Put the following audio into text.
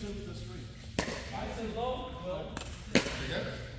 two the street. I said low, low. There.